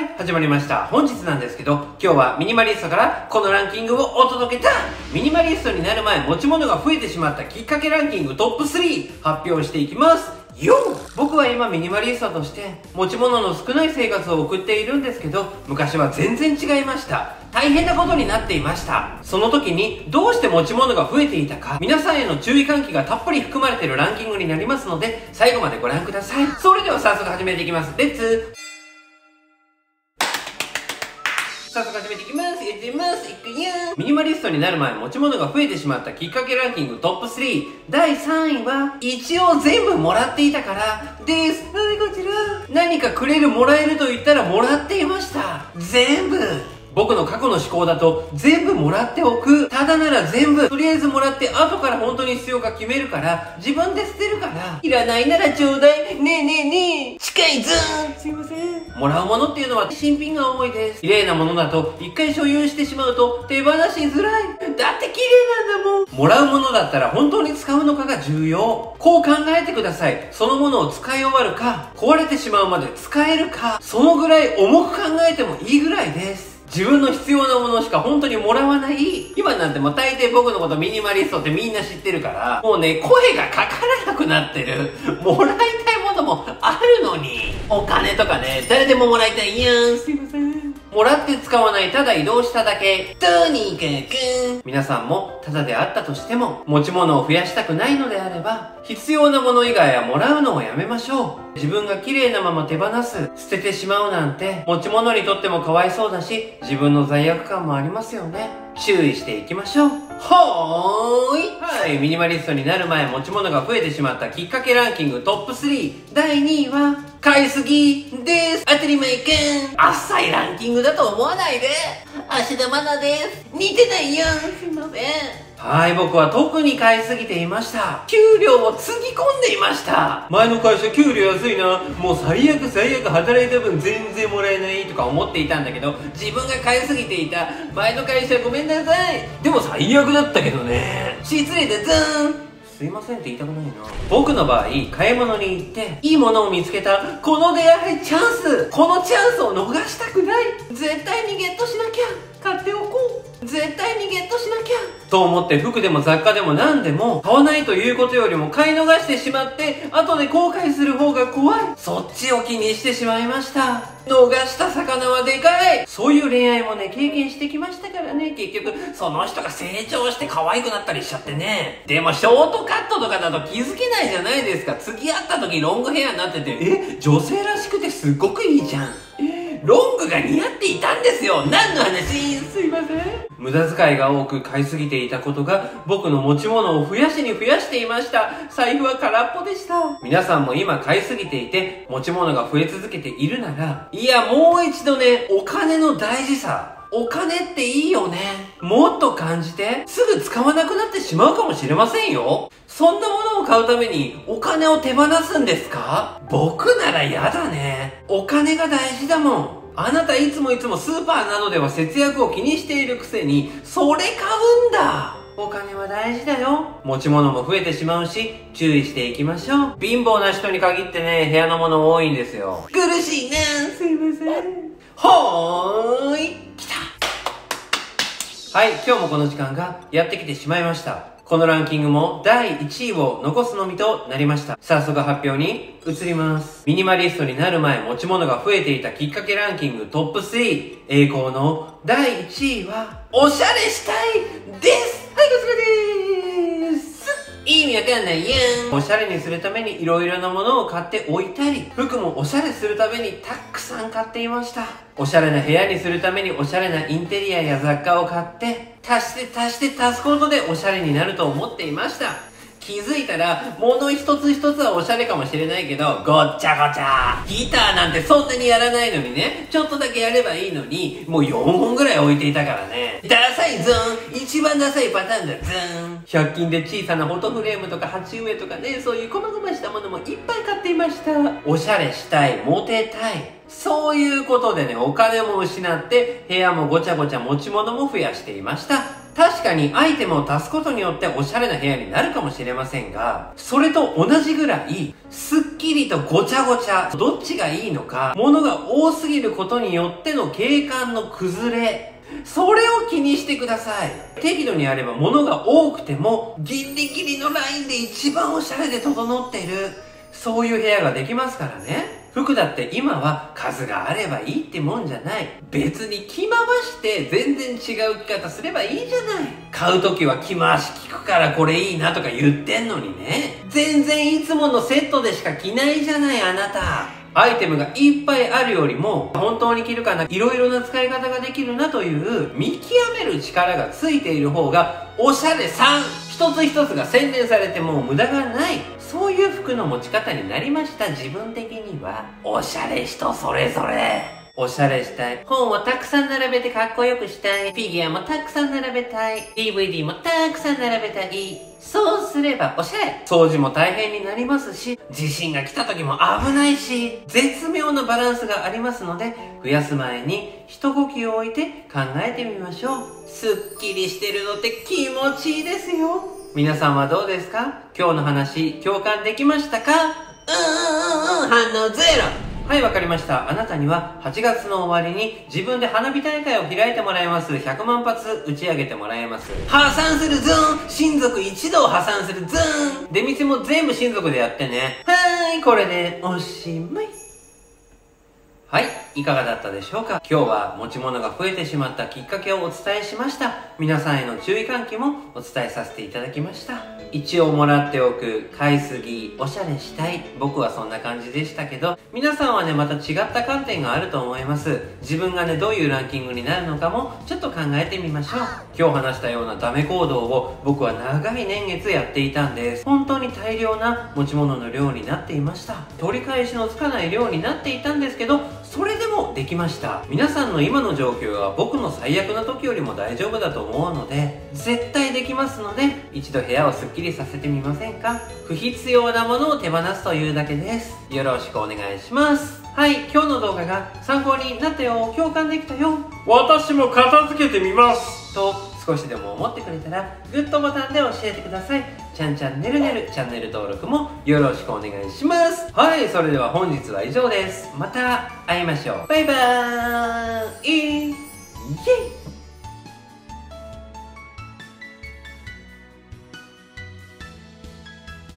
い、始まりました。本日なんですけど、今日はミニマリストからこのランキングをお届けだミニマリストになる前、持ち物が増えてしまったきっかけランキングトップ3発表していきます。よ僕は今ミニマリストとして持ち物の少ない生活を送っているんですけど昔は全然違いました。大変なことになっていました。その時にどうして持ち物が増えていたか皆さんへの注意喚起がたっぷり含まれているランキングになりますので最後までご覧ください。それでは早速始めていきます。レッツ！早速始めていきます。やってみます。いくよミニマリストになる前、持ち物が増えてしまったきっかけランキングトップ3。第3位は、一応全部もらっていたから、です。はい、こちら。何かくれる、もらえると言ったらもらっていました。全部。僕の過去の思考だと全部もらっておく。ただなら全部、とりあえずもらって後から本当に必要か決めるから、自分で捨てるから、いらないならちょうだい。ねえねえねえ。近いぞーすいません。もらうものっていうのは新品が多いです。綺麗なものだと一回所有してしまうと手放しづらい。だって綺麗なんだもん。もらうものだったら本当に使うのかが重要。こう考えてください。そのものを使い終わるか、壊れてしまうまで使えるか、そのぐらい重く考えてもいいぐらいです。自分の必要なものしか本当にもらわない？今なんてもう大抵僕のことミニマリストってみんな知ってるから、もうね、声がかからなくなってる。もらいたいものもあるのに。お金とかね、誰でももらいたいやん。すいません。もらって使わない、ただ移動しただけ。とにかく。皆さんも、ただであったとしても、持ち物を増やしたくないのであれば、必要なもの以外はもらうのをやめましょう。自分が綺麗なまま手放す、捨ててしまうなんて、持ち物にとってもかわいそうだし、自分の罪悪感もありますよね。注意していきましょう。ほーい。はい、ミニマリストになる前、持ち物が増えてしまったきっかけランキングトップ3。第2位は、買いすぎです。当たり前かん。浅いランキングだと思わないで。芦田愛菜です。似てないよ。すいません。はい、僕は特に買いすぎていました。給料をつぎ込んでいました。前の会社給料安いな。もう最悪最悪働いた分全然もらえないとか思っていたんだけど、自分が買いすぎていた前の会社ごめんなさい。でも最悪だったけどね。失礼だぞーん。すいませんって言いたくないな。僕の場合買い物に行っていいものを見つけたこの出会いチャンスこのチャンスを逃したくない。絶対にゲットしなきゃ。買っておこう。絶対にゲットしなきゃ。と思って服でも雑貨でも何でも買わないということよりも買い逃してしまって後で後悔する方が怖い。そっちを気にしてしまいました。逃した魚はでかい。そういう恋愛もね経験してきましたからね。結局その人が成長して可愛くなったりしちゃってね。でもショートカットとかだと気づけないじゃないですか。次会った時ロングヘアになっててえ？女性らしくてすっごくいいじゃん。え？ロングが似合っていたんですよ。何の話？すいません。無駄遣いが多く買いすぎていたことが僕の持ち物を増やしに増やしていました。財布は空っぽでした。皆さんも今買いすぎていて持ち物が増え続けているならいやもう一度ねお金の大事さ。お金っていいよね。もっと感じて、すぐ使わなくなってしまうかもしれませんよ。そんなものを買うためにお金を手放すんですか？僕なら嫌だね。お金が大事だもん。あなたいつもいつもスーパーなどでは節約を気にしているくせに、それ買うんだ。お金は大事だよ。持ち物も増えてしまうし、注意していきましょう。貧乏な人に限ってね、部屋のもの多いんですよ。苦しいなすいません。ほーい。来たはい、今日もこの時間がやってきてしまいました。このランキングも第1位を残すのみとなりました。早速発表に移ります。ミニマリストになる前持ち物が増えていたきっかけランキングトップ3。栄光の第1位は、おしゃれしたいですはい、こちらです意味わかんないやん。おしゃれにするためにいろいろなものを買っておいたり、服もおしゃれするためにたくさん買っていました。おしゃれな部屋にするためにおしゃれなインテリアや雑貨を買って、足して足して足すことでおしゃれになると思っていました。気づいたら、物一つ一つはおしゃれかもしれないけど、ごっちゃごちゃ。ギターなんてそんなにやらないのにね、ちょっとだけやればいいのに、もう4本ぐらい置いていたからね。ダサいゾーン一番ダサいパターンだゾーン !100 均で小さなフォトフレームとか鉢植えとかね、そういう細々したものもいっぱい買っていました。おしゃれしたい、モテたい。そういうことでね、お金も失って、部屋もごちゃごちゃ持ち物も増やしていました。確かにアイテムを足すことによっておしゃれな部屋になるかもしれませんが、それと同じぐらい、スッキリとごちゃごちゃ、どっちがいいのか、物が多すぎることによっての景観の崩れ、それを気にしてください。適度にあれば物が多くても、ギリギリのラインで一番おしゃれで整ってる、そういう部屋ができますからね。服だって今は数があればいいってもんじゃない。別に着回して全然違う着方すればいいじゃない。買う時は着回し聞くからこれいいなとか言ってんのにね。全然いつものセットでしか着ないじゃないあなた。アイテムがいっぱいあるよりも、本当に着るかな、いろいろな使い方ができるなという、見極める力がついている方が、おしゃれ3、一つ一つが洗練されてもう無駄がない。そういう服の持ち方になりました、自分的には。おしゃれ人それぞれ。おしゃれしたい。本をたくさん並べてかっこよくしたい。フィギュアもたくさん並べたい。DVD もたくさん並べたい。そうすればおしゃれ。掃除も大変になりますし、地震が来た時も危ないし、絶妙なバランスがありますので、増やす前に一呼吸置いて考えてみましょう。すっきりしてるのって気持ちいいですよ。皆さんはどうですか？今日の話、共感できましたか？うんうんうんうん、反応ゼロはい、わかりました。あなたには8月の終わりに自分で花火大会を開いてもらいます。100万発打ち上げてもらいます。破産するズーン親族一同破産するズーン出店も全部親族でやってね。はーい、これでおしまい。はい、いかがだったでしょうか？今日は持ち物が増えてしまったきっかけをお伝えしました。皆さんへの注意喚起もお伝えさせていただきました。一応もらっておく、買いすぎ、おしゃれしたい。僕はそんな感じでしたけど、皆さんはね、また違った観点があると思います。自分がね、どういうランキングになるのかも、ちょっと考えてみましょう。今日話したようなダメ行動を僕は長い年月やっていたんです。本当に大量な持ち物の量になっていました。取り返しのつかない量になっていたんですけど、それでもできました。皆さんの今の状況は僕の最悪な時よりも大丈夫だと思うので絶対できますので一度部屋をスッキリさせてみませんか？不必要なものを手放すというだけです。よろしくお願いします。はい今日の動画が参考になったよ。共感できたよ。私も片付けてみます。と少しでも思ってくれたらグッドボタンで教えてくださいちゃんちゃんねるねるチャンネル登録もよろしくお願いします。はいそれでは本日は以上です。また会いましょう。バイバーイ。イェイ。